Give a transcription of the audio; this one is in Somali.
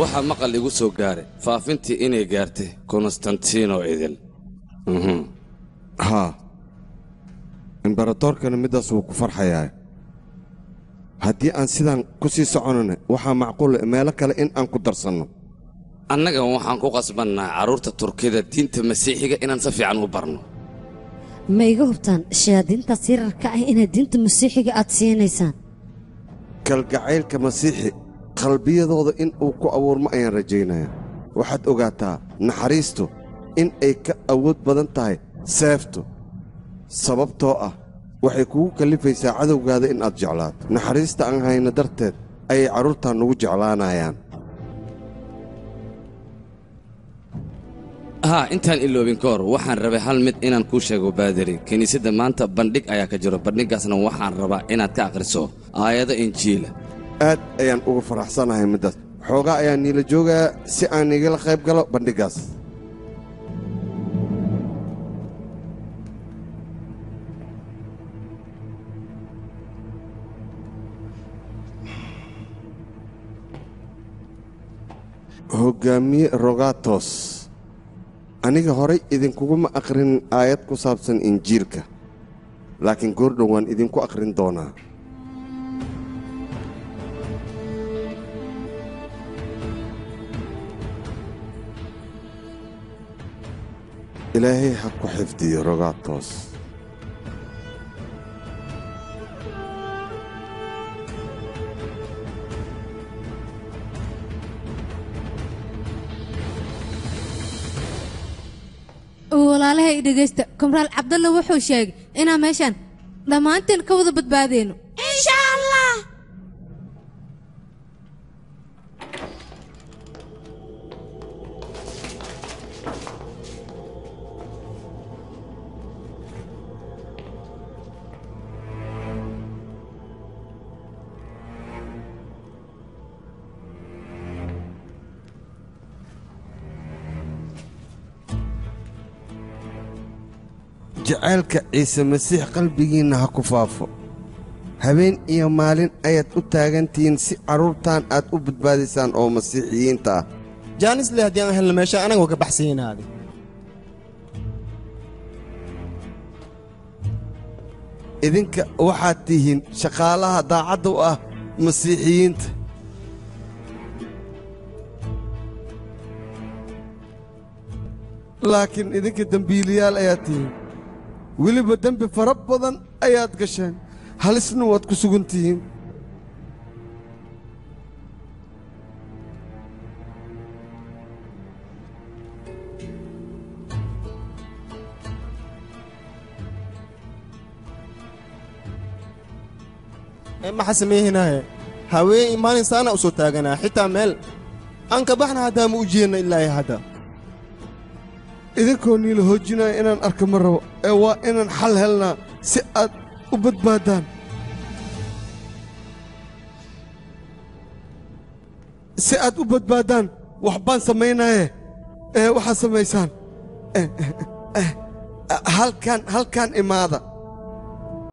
waxaa maqal igu soo gaaray faafintii inay gaartay konstantino idil Mhm. haa imberatorkana middaas wuu ku farxayaa. Haddii aan sidaan ku sii soconana waxaa macquula meelo kale in aan ku darsanno. Annaga waxaan ku qasbannaa carruurta turkida diinta masiixiga inaan si fiican u barno. Ma iga hubtaan shayaadiintaas yararka ah inaad diinta masiixiga aad siinaysaan? Kalgacaylka masiixi qalbiyadooda in uu ku abuurmo ayaan rajaynayaa. Waxaad ogaataa naxariistu in ay ka awood badan tahay seeftu sababtoo ah waxay kugu kallifaysaa cadowgaada in aad jeclaato. Naxariista aan hayno darteed ayay carruurtaa nugu jeclaanayaan. Haa intaan iloobin ka waxaan rabay hal mid inaan kuu sheego baadiri kiniisadda maanta bandhig ayaa ka jiro. Bandhiggaasna waxaan rabaa inaad ka akhriso aayado injiila aad ayaan uga faraxsanahay middaas. Xoogaa ayaan niila joogayaa si aan igala qayb galo bandhiggaas hoggaamiye rogatos aniga horay idinkuguma akhrin aayad ku saabsan injiilka laakiin goordhow waan idinku akhrin doonaa ilaahay ha ku xifdiyo rogatos walaalahay dhegaysta komraal cabdalle wuxuu sheegay inaan meeshaan dhammaanteen ka wada badbaadeyno jacaylka ciise masiix qalbigiinna ha ku faafo. Habeen iyo maalin ayaad u taagantihiin si carruurtan aad u badbaadisaan oo masiixiyiinta ah. Jaanisle haddii aan helno meesha anagoo ka baxsaynaade idinka waxaad tihiin shaqaalaha daacadda u ah masiixiyiinta. Laakiin idinka dembiiliyaal ayaad tihiin weliba dembi fara badan ayaad gasheen. Halisna waad ku sugan tihiin maxa sameeyhinaaye haween maalin saana u soo taaganaa. Xitaa meel. Aan ka baxna haddaa ma u jeedna ilaahay hadda idinkoo niila hoojinaya inaan arka ma rabo ee waa inaan xal helnaa si aad u badbaaddaan si aad u badbaaddaan wax baan samaynaaye ee waxaad samaysaan halkan halkan imaada